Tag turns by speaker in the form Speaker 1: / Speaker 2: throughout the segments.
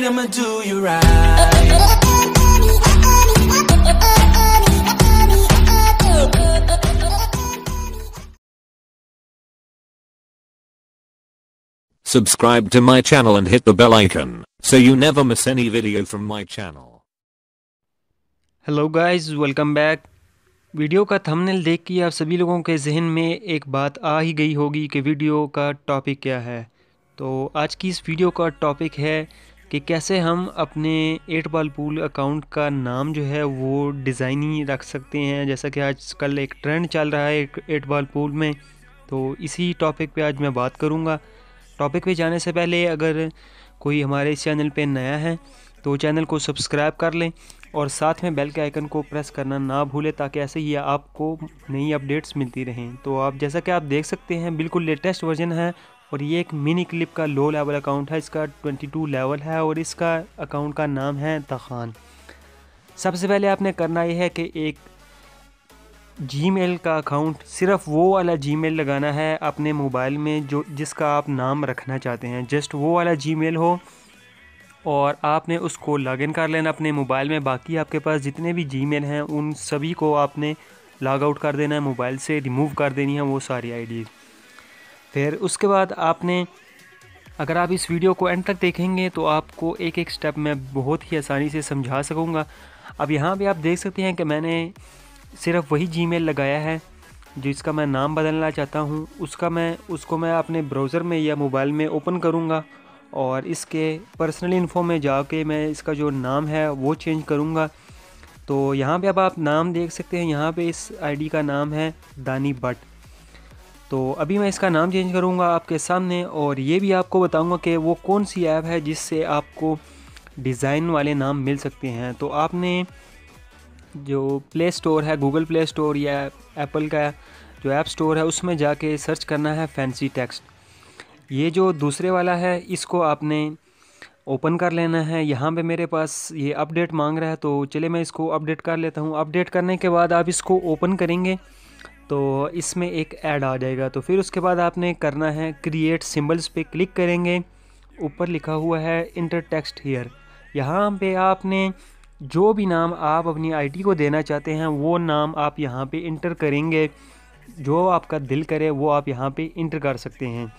Speaker 1: right, I'ma do you right.
Speaker 2: Subscribe to my channel and hit the bell icon so you never miss any video from my channel.
Speaker 3: Hello guys welcome back video का thumbnail देख के आप सभी लोगों के जहन में एक बात आ ही गई होगी कि वीडियो का टॉपिक क्या है तो आज की इस वीडियो का टॉपिक है कि कैसे हम अपने एट बॉल पूल अकाउंट का नाम जो है वो डिज़ाइनी रख सकते हैं। जैसा कि आजकल एक ट्रेंड चल रहा है एट बॉल पूल में तो इसी टॉपिक पे आज मैं बात करूँगा। टॉपिक पे जाने से पहले अगर कोई हमारे इस चैनल पे नया है तो चैनल को सब्सक्राइब कर लें और साथ में बेल के आइकन को प्रेस करना ना भूलें ताकि ऐसे ही आपको नई अपडेट्स मिलती रहें। तो आप, जैसा कि आप देख सकते हैं, बिल्कुल लेटेस्ट वर्जन है और ये एक मिनी क्लिप का लो लेवल अकाउंट है, इसका 22 लेवल है और इसका अकाउंट का नाम है तखान सबसे पहले आपने करना ये है कि एक जी का अकाउंट सिर्फ़ वो वाला जी लगाना है अपने मोबाइल में जो, जिसका आप नाम रखना चाहते हैं। जस्ट वो वाला जी हो और आपने उसको लॉगिन कर लेना अपने मोबाइल में। बाकी आपके पास जितने भी जी हैं, उन सभी को आपने लॉग आउट कर देना है मोबाइल से रिमूव कर देनी है वो सारी आईडी फिर उसके बाद आपने, अगर आप इस वीडियो को एंड तक देखेंगे तो आपको एक एक स्टेप मैं बहुत ही आसानी से समझा सकूँगा। अब यहाँ भी आप देख सकते हैं कि मैंने सिर्फ़ वही जी लगाया है, जिसका मैं नाम बदलना चाहता हूँ। उसका मैं, उसको मैं अपने ब्राउज़र में या मोबाइल में ओपन करूँगा और इसके पर्सनल इन्फो में जाके मैं इसका जो नाम है, वो चेंज करूँगा। तो यहाँ पे अब आप नाम देख सकते हैं। यहाँ पे इस आईडी का नाम है दानी बट तो अभी मैं इसका नाम चेंज करूँगा आपके सामने और ये भी आपको बताऊँगा कि वो कौन सी ऐप है जिससे आपको डिज़ाइन वाले नाम मिल सकते हैं। तो आपने जो प्ले स्टोर है, गूगल प्ले स्टोर या एप्पल का जो ऐप स्टोर है, उसमें जाके सर्च करना है फैंसी टेक्स्ट। ये जो दूसरे वाला है, इसको आपने ओपन कर लेना है। यहाँ पे मेरे पास ये अपडेट मांग रहा है तो चले मैं इसको अपडेट कर लेता हूँ। अपडेट करने के बाद आप इसको ओपन करेंगे। तो इसमें एक ऐड आ जाएगा। तो फिर उसके बाद आपने करना है क्रिएट सिंबल्स पे क्लिक करेंगे। ऊपर लिखा हुआ है इंटर टेक्स्ट हीयर यहाँ पे आपने जो भी नाम आप अपनी आईडी को देना चाहते हैं, वो नाम आप यहाँ पे इंटर करेंगे। जो आपका दिल करे, वो आप यहाँ पे इंटर कर सकते हैं।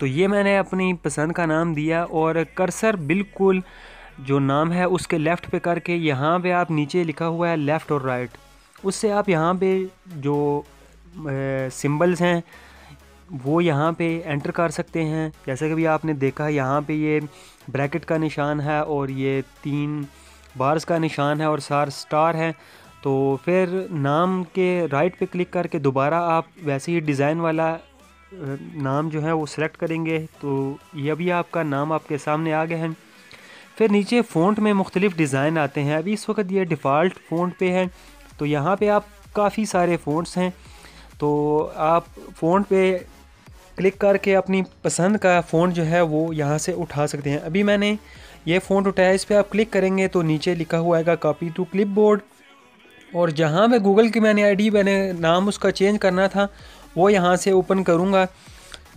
Speaker 3: तो ये मैंने अपनी पसंद का नाम दिया और कर्सर बिल्कुल जो नाम है, उसके लेफ़्ट पे करके यहाँ पे आप नीचे लिखा हुआ है लेफ़्ट और राइट उससे आप यहाँ पे जो सिंबल्स हैं, वो यहाँ पे एंटर कर सकते हैं। जैसे कि भी आपने देखा, यहाँ पे ये ब्रैकेट का निशान है और ये तीन बार्स का निशान है और सार स्टार है। तो फिर नाम के राइट पे क्लिक करके दोबारा आप वैसे ही डिज़ाइन वाला नाम जो है वो सिलेक्ट करेंगे। तो ये अभी आपका नाम आपके सामने आ गया है। फिर नीचे फ़ॉन्ट में मुख्तलिफ़ डिज़ाइन आते हैं। अभी इस वक्त ये डिफ़ॉल्ट फ़ॉन्ट पे है। तो यहाँ पे आप काफ़ी सारे फ़ॉन्ट्स हैं। तो आप फ़ोन पे क्लिक करके अपनी पसंद का फ़ोन जो है वो यहाँ से उठा सकते हैं। अभी मैंने ये फ़ोन उठाया, इस पर आप क्लिक करेंगे तो नीचे लिखा हुआ है कापी टू क्लिप और जहाँ पे गूगल की मैंने आईडी मैंने नाम उसका चेंज करना था, वो यहाँ से ओपन करूँगा।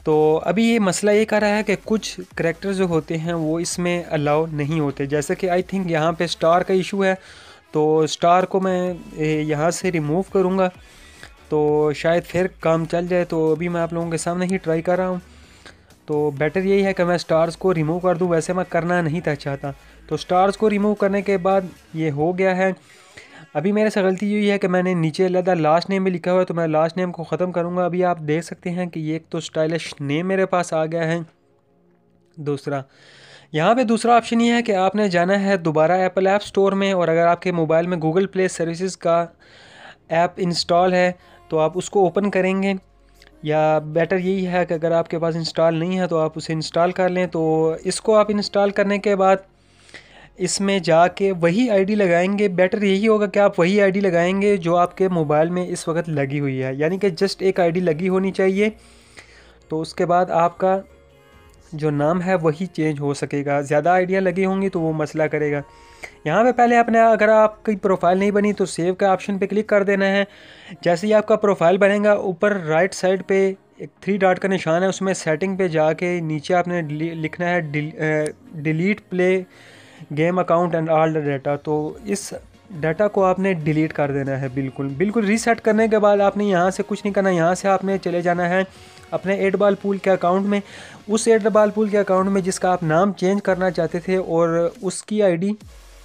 Speaker 3: तो अभी ये मसला ये कर रहा है कि कुछ करेक्टर जो होते हैं वो इसमें अलाउ नहीं होते। जैसे कि आई थिंक यहाँ पे स्टार का इशू है तो स्टार को मैं यहाँ से रिमूव करूँगा। तो शायद फिर काम चल जाए तो अभी मैं आप लोगों के सामने ही ट्राई कर रहा हूँ। तो बेटर यही है कि मैं स्टार्स को रिमूव कर दूँ, वैसे मैं करना नहीं था चाहता। तो स्टार्स को रिमूव करने के बाद ये हो गया है। अभी मेरे से गलती यही है कि मैंने नीचे लदा लास्ट नेम में लिखा हुआ है तो मैं लास्ट नेम को ख़त्म करूँगा। अभी आप देख सकते हैं कि ये एक तो स्टाइलिश नेम मेरे पास आ गया है। दूसरा यहाँ पे दूसरा ऑप्शन ये है कि आपने जाना है दोबारा एप्पल ऐप स्टोर में और अगर आपके मोबाइल में गूगल प्ले सर्विसेज़ का ऐप इंस्टॉल है तो आप उसको ओपन करेंगे। या बेटर यही है कि अगर आपके पास इंस्टॉल नहीं है तो आप उसे इंस्टॉल कर लें। तो इसको आप इंस्टॉल करने के बाद इसमें जाके वही आईडी लगाएँगे। बेटर यही होगा कि आप वही आईडी लगाएँगे जो आपके मोबाइल में इस वक्त लगी हुई है। यानी कि जस्ट एक आईडी लगी होनी चाहिए। तो उसके बाद आपका जो नाम है वही चेंज हो सकेगा। ज़्यादा आइडिया लगी होंगी तो वो मसला करेगा। यहाँ पे पहले अपने अगर आपकी प्रोफ़ाइल नहीं बनी तो सेव का ऑप्शन पे क्लिक कर देना है। जैसे ही आपका प्रोफ़ाइल बनेगा, ऊपर राइट साइड पे एक थ्री डॉट का निशान है, उसमें सेटिंग पे जाके नीचे आपने लिखना है delete Play Games account and all the data तो इस डाटा को आपने डिलीट कर देना है, बिल्कुल। बिल्कुल रीसेट करने के बाद आपने यहाँ से कुछ नहीं करना, यहाँ से आपने चले जाना है अपने एड बाल पूल के अकाउंट में। उस एड बाल पूल के अकाउंट में जिसका आप नाम चेंज करना चाहते थे और उसकी आईडी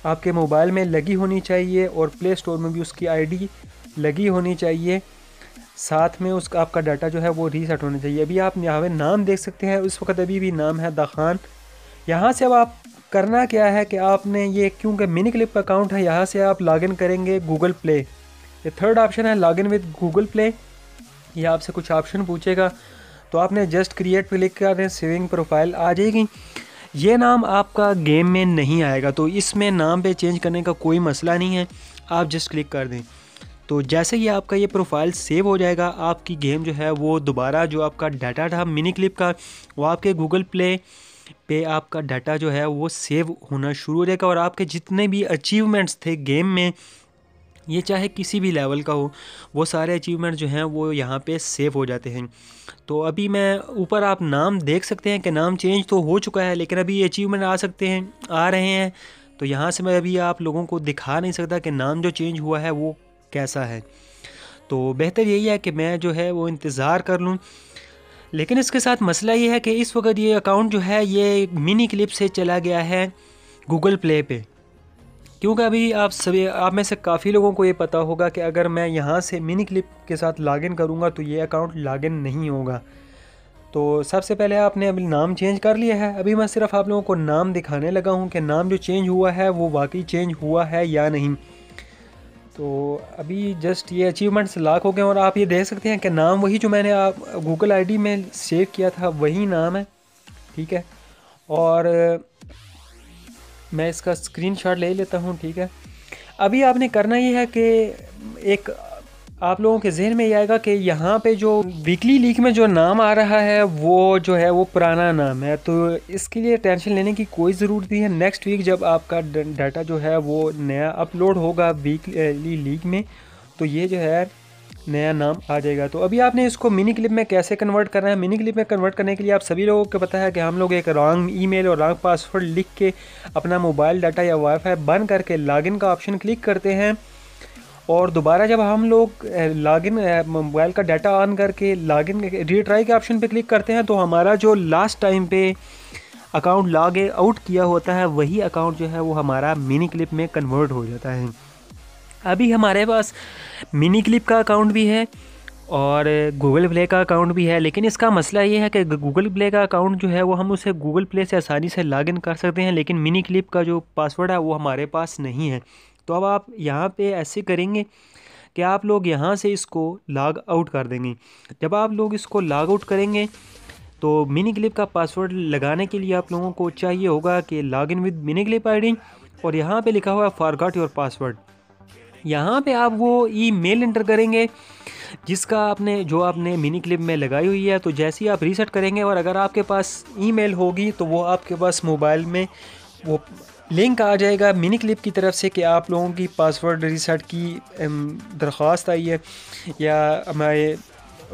Speaker 3: आपके मोबाइल में लगी होनी चाहिए और प्ले स्टोर में भी उसकी आईडी लगी होनी चाहिए। साथ में उसका आपका डाटा जो है वो रीसेट होना चाहिए। अभी आप यहाँ नाम देख सकते हैं उस वक्त अभी भी नाम है द खान। यहाँ से अब आप करना क्या है कि आपने ये, क्योंकि मिनी क्लिप अकाउंट है, यहाँ से आप लॉगिन करेंगे गूगल प्ले ये थर्ड ऑप्शन है लॉगिन विद गूगल प्ले ये आपसे कुछ ऑप्शन पूछेगा। तो आपने जस्ट क्रिएट पे क्लिक कर दें सेविंग प्रोफ़ाइल आ जाएगी। ये नाम आपका गेम में नहीं आएगा तो इसमें नाम पे चेंज करने का कोई मसला नहीं है। आप जस्ट क्लिक कर दें। तो जैसे ही आपका ये प्रोफ़ाइल सेव हो जाएगा, आपकी गेम जो है वो दोबारा जो आपका डाटा था, मिनी क्लिप का, वो आपके गूगल प्ले पे आपका डाटा जो है वो सेव होना शुरू हो जाएगा और आपके जितने भी अचीवमेंट्स थे गेम में, ये चाहे किसी भी लेवल का हो, वो सारे अचीवमेंट जो हैं वो यहाँ पे सेव हो जाते हैं। तो अभी मैं ऊपर आप नाम देख सकते हैं कि नाम चेंज तो हो चुका है, लेकिन अभी अचीवमेंट आ सकते हैं, आ रहे हैं। तो यहाँ से मैं अभी आप लोगों को दिखा नहीं सकता कि नाम जो चेंज हुआ है वो कैसा है। तो बेहतर यही है कि मैं जो है वो इंतज़ार कर लूँ लेकिन इसके साथ मसला ये है कि इस वक्त ये अकाउंट जो है, ये मिनी क्लिप से चला गया है गूगल प्ले पे। क्योंकि अभी आप सभी, आप में से काफ़ी लोगों को ये पता होगा कि अगर मैं यहाँ से मिनी क्लिप के साथ लॉगिन करूँगा तो ये अकाउंट लॉगिन नहीं होगा। तो सबसे पहले आपने अभी नाम चेंज कर लिया है। अभी मैं सिर्फ़ आप लोगों को नाम दिखाने लगा हूँ कि नाम जो चेंज हुआ है, वो वाकई चेंज हुआ है या नहीं। तो अभी जस्ट ये अचीवमेंट्स लाख हो गए और आप ये देख सकते हैं कि नाम वही जो मैंने आप गूगल आईडी में सेव किया था, वही नाम है, ठीक है? और मैं इसका स्क्रीनशॉट ले लेता हूँ, ठीक है? अभी आपने करना ये है कि एक आप लोगों के जहन में ये आएगा कि यहाँ पे जो वीकली लीक में जो नाम आ रहा है, वो जो है, वो पुराना नाम है। तो इसके लिए टेंशन लेने की कोई ज़रूरत नहीं है। नेक्स्ट वीक जब आपका डाटा जो है, वो नया अपलोड होगा वीकली लीक में तो ये जो है, नया नाम आ जाएगा। तो अभी आपने इसको मिनी क्लिप में कैसे कन्वर्ट करना है? मिनी क्लिप में कन्वर्ट करने के लिए आप सभी लोगों को पता है कि हम लोग एक रॉन्ग ईमेल और रॉन्ग पासवर्ड लिख के अपना मोबाइल डाटा या वाईफाई बंद करके लॉगिन का ऑप्शन क्लिक करते हैं। और दोबारा जब हम लोग लॉगिन मोबाइल का डाटा ऑन करके लॉगिन रीट्राई के ऑप्शन पे क्लिक करते हैं तो हमारा जो लास्ट टाइम पे अकाउंट लॉग आउट किया होता है, वही अकाउंट जो है वो हमारा मिनी क्लिप में कन्वर्ट हो जाता है। अभी हमारे पास मिनी क्लिप का अकाउंट भी है और गूगल प्ले का अकाउंट भी है, लेकिन इसका मसला ये है कि गूगल प्ले का अकाउंट जो है वो हम उसे गूगल प्ले से आसानी से लॉगिन कर सकते हैं, लेकिन मिनी क्लिप का जो पासवर्ड है वो हमारे पास नहीं है। तो अब आप यहाँ पे ऐसे करेंगे कि आप लोग यहाँ से इसको लॉग आउट कर देंगे। जब आप लोग इसको लॉग आउट करेंगे तो मिनी क्लिप का पासवर्ड लगाने के लिए आप लोगों को चाहिए होगा कि log in with Miniclip ID और यहाँ पे लिखा हुआ है फॉरगॉट योर पासवर्ड यहाँ पे आप वो ई मेल इंटर करेंगे, जिसका आपने, जो आपने मिनी क्लिप में लगाई हुई है तो जैसे ही आप रीसेट करेंगे और अगर आपके पास ईमेल होगी तो वो आपके पास मोबाइल में वो लिंक आ जाएगा मिनी क्लिप की तरफ़ से कि आप लोगों की पासवर्ड रीसेट की दरख्वास्त आई है या हमारे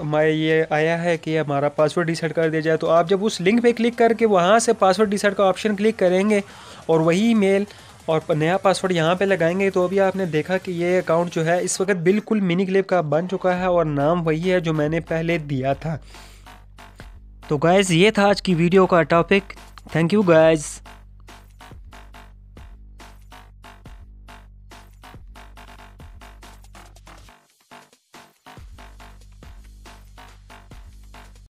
Speaker 3: हमारे ये आया है कि हमारा पासवर्ड रीसेट कर दिया जाए तो आप जब उस लिंक पे क्लिक करके वहाँ से पासवर्ड रीसेट का ऑप्शन क्लिक करेंगे और वही मेल और नया पासवर्ड यहाँ पे लगाएँगे तो अभी आपने देखा कि ये अकाउंट जो है इस वक्त बिल्कुल मिनी क्लिप का बन चुका है और नाम वही है जो मैंने पहले दिया था। तो गाइज़ ये था आज की वीडियो का टॉपिक। Thank you guys